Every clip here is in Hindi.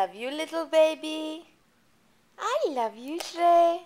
love you, little baby. I love you, Shrey.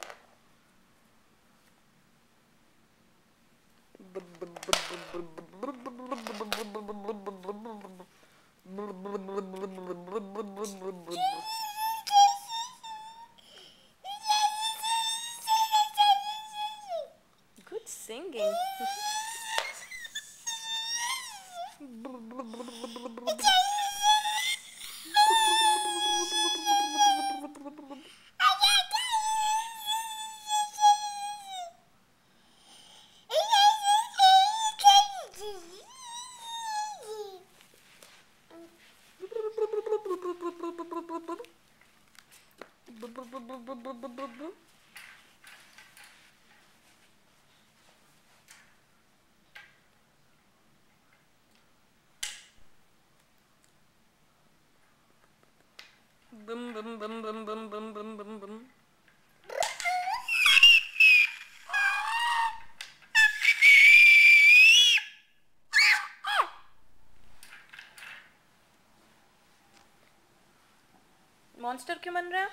Monster क्यों बन रहा है?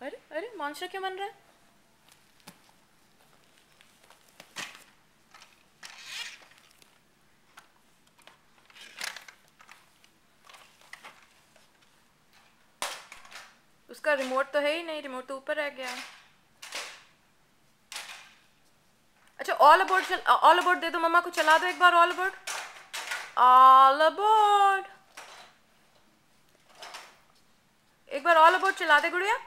अरे अरे मॉन्स्टर क्यों बन रहा है? उसका रिमोट तो है ही नहीं रिमोट तो ऊपर रह गया। है अच्छा ऑल अबाउट ऑल अबाउट दे दो, मम्मा को चला दो एक बार ऑल अबाउट ऑल अबाउट एक बार ऑल अबाउट चला दे, गुड़िया।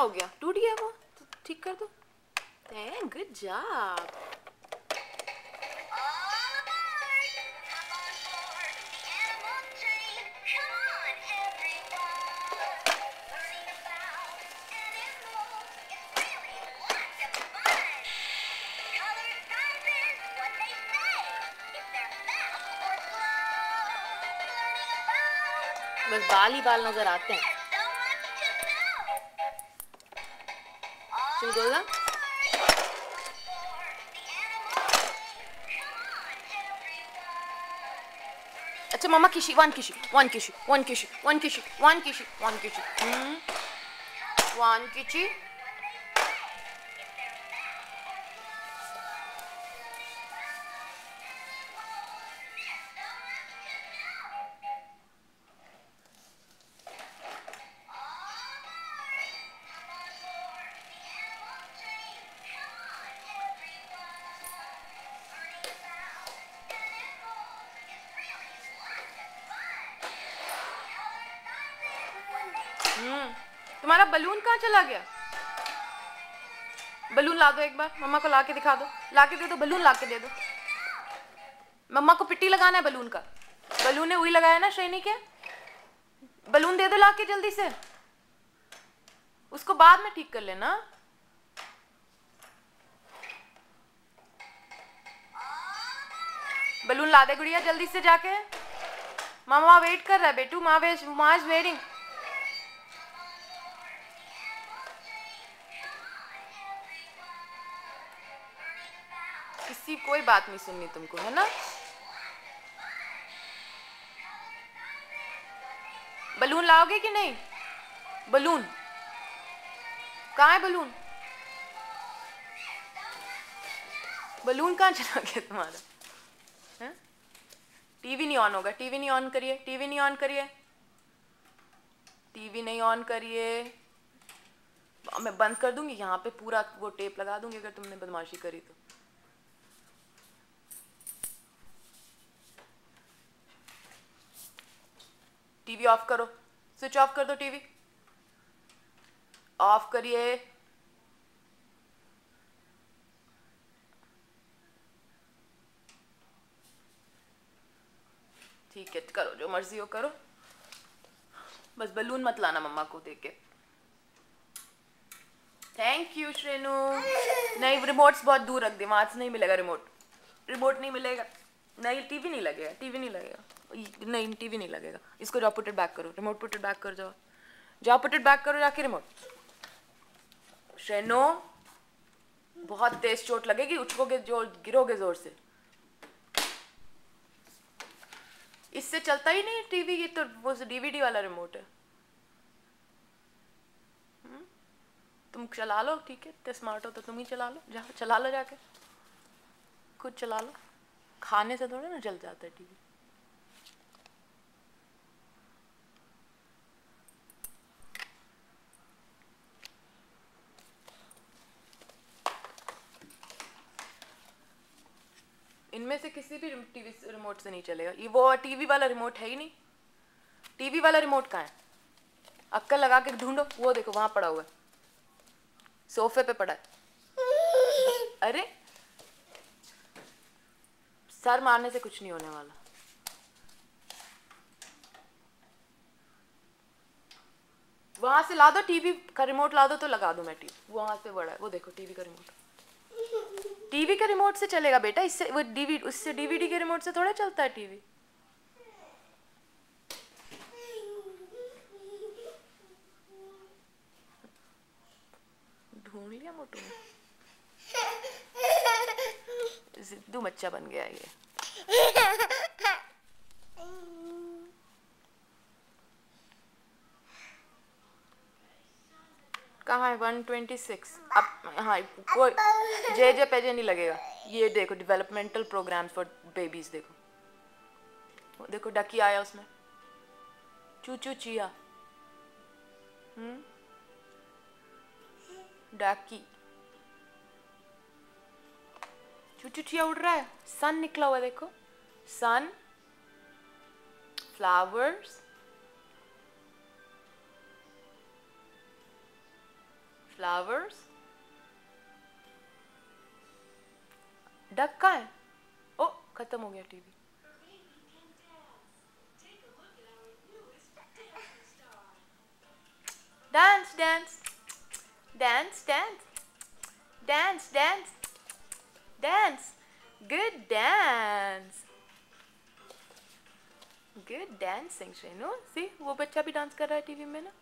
हो गया। टूट गया वो? तो ठीक कर दो। गुड जॉब बस बाल ही बाल नज़र आते हैं। चल गोलगा अच्छा मम्मा किशी वन किशी वन किशी वन किशी वन किशी वन किशी वन किशी वन किशी तुम्हारा बलून कहाँ चला गया? बलून ला दो एक बार, मम्मा को ला के दिखा दो। ला के दे दो बलून ला के दे दो। मम्मा को पिट्टी लगाना है बलून का। बलून ने वही लगाया ना, श्रेणी के? बलून दे दो ला के जल्दी से। उसको बाद में ठीक कर लेना। बलून ला दे गुड़िया, जल्दी से जाके। मामा वेट कर रहा है, बेटू। माँ माँ इज़ वेटिंग किसी कोई बात नहीं सुननी तुमको, है ना? बलून लाओगे कि नहीं? बलून। कहाँ है बलून? बलून कहाँ चला गया तुम्हारा टीवी नहीं ऑन होगा। टीवी नहीं ऑन करिए। टीवी नहीं ऑन करिए। टीवी नहीं ऑन करिए। मैं बंद कर दूँगी। यहाँ पे पूरा वो टेप लगा दूँगी अगर तुमने बदमाशी करी तो। टीवी ऑफ़ करो। स्विच ऑफ़ कर दो टीवी। ऑफ़ करिए। ठीक है, करो, जो मर्ज़ी हो करो। बस बलून मत लाना मम्मा को देख के। Thank you Shrenu. नहीं रिमोट्स बहुत दूर रख दे। वहाँ से नहीं मिलेगा रिमोट रिमोट नहीं मिलेगा। नहीं, टीवी नहीं लगेगा, टीवी नहीं लगेगा। नहीं टीवी नहीं लगेगा। इसको जाओ पुट इट बैक करो। रिमोट पुटेड बैक कर जाओ। जाओ पुट इट बैक करो जाके रिमोट श्रेनो बहुत तेज चोट लगेगी, उठोगे जो, गिरोगे ज़ोर से। इससे चलता ही नहीं टीवी ये तो वो डीवीडी वाला रिमोट है। हम्म? तुम चला लो, ठीक है? इतने स्मार्ट हो तो तुम ही चला लो। जा, चला लो जाके। खुद चला लो। खाने से थोड़ा ना जल जाता है टीवी इनमें से किसी भी टीवी रिमोट से नहीं चलेगा। ये वो टीवी वाला रिमोट है ही नहीं। टीवी वाला रिमोट कहाँ है? अक्कल लगा के ढूंढो। वो देखो, वहाँ पड़ा हुआ है। सोफे पे पड़ा है। अरे! सर मारने से कुछ नहीं होने वाला। वहाँ से ला दो टीवी का रिमोट ला दो तो लगा दो मैं टीवी वहाँ से बड़ा है। वो देखो टीवी का रिमोट टीवी के रिमोट से चलेगा बेटा, इससे, वो डीवी उससे डीवीडी के रिमोट से थोड़ा चलता है टीवी ढूंढ लिया मोटू जिद्दू बच्चा बन गया ये कहाँ है वन ट्वेंटी सिक्स अब हाँ कोई जे जे पेजे नहीं लगेगा। ये देखो डेवलपमेंटल प्रोग्राम फॉर बेबीज देखो। देखो डकी आया उसमें। चू चिया। हम्म? डाकी चू चिया उड़ रहा है। सन निकला हुआ देखो। सन फ्लावर्स फ्लावर्स डक का है। ओ, खत्म हो गया TV. Dance dance dance dance dance dance dance good dance good dancing see वो बच्चा भी डांस कर रहा है टीवी में ना।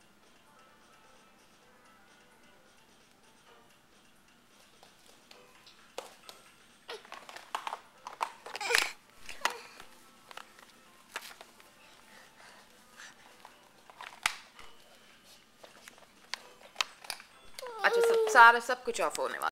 सारा सब कुछ ऑफ़ होने वाला